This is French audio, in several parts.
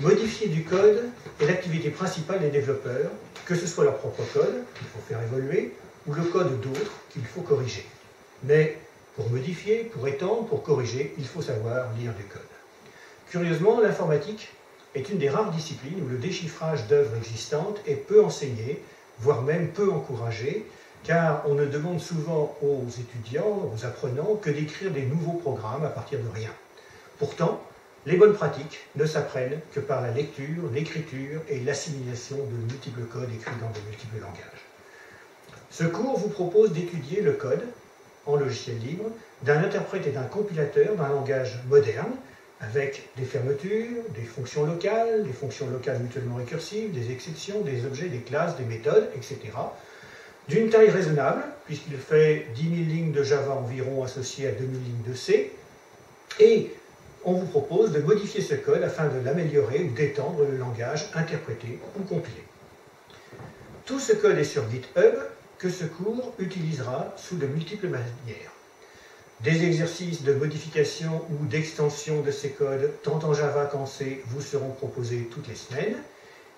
Modifier du code est l'activité principale des développeurs, que ce soit leur propre code, qu'il faut faire évoluer, ou le code d'autres qu'il faut corriger. Mais pour modifier, pour étendre, pour corriger, il faut savoir lire du code. Curieusement, l'informatique est une des rares disciplines où le déchiffrage d'œuvres existantes est peu enseigné, voire même peu encouragé, car on ne demande souvent aux étudiants, aux apprenants, que d'écrire des nouveaux programmes à partir de rien. Pourtant, les bonnes pratiques ne s'apprennent que par la lecture, l'écriture et l'assimilation de multiples codes écrits dans de multiples langages. Ce cours vous propose d'étudier le code, en logiciel libre, d'un interprète et d'un compilateur d'un langage moderne, avec des fermetures, des fonctions locales, des fonctions locales mutuellement récursives, des exceptions, des objets, des classes, des méthodes, etc. D'une taille raisonnable, puisqu'il fait 10 000 lignes de Java environ associées à 2000 lignes de C, et on vous propose de modifier ce code afin de l'améliorer ou d'étendre le langage interprété ou compilé. Tout ce code est sur GitHub que ce cours utilisera sous de multiples manières. Des exercices de modification ou d'extension de ces codes, tant en Java qu'en C, vous seront proposés toutes les semaines.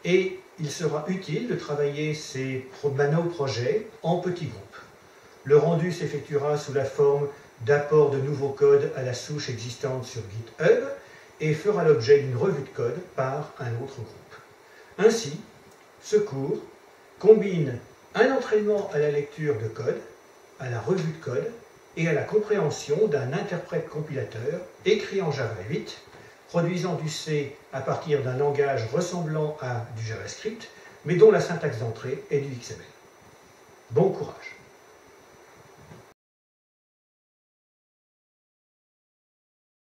Et il sera utile de travailler ces nano-projets en petits groupes. Le rendu s'effectuera sous la forme d'apport de nouveaux codes à la souche existante sur GitHub et fera l'objet d'une revue de code par un autre groupe. Ainsi, ce cours combine un entraînement à la lecture de code, à la revue de code et à la compréhension d'un interprète compilateur écrit en Java 8, produisant du C à partir d'un langage ressemblant à du JavaScript, mais dont la syntaxe d'entrée est du XML. Bon courage